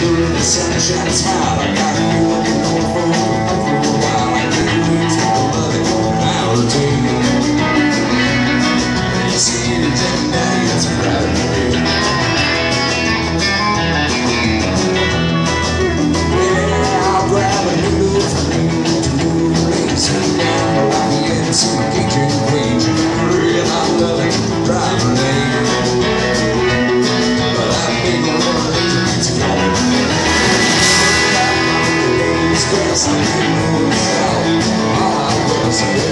through the sunshine town. I'll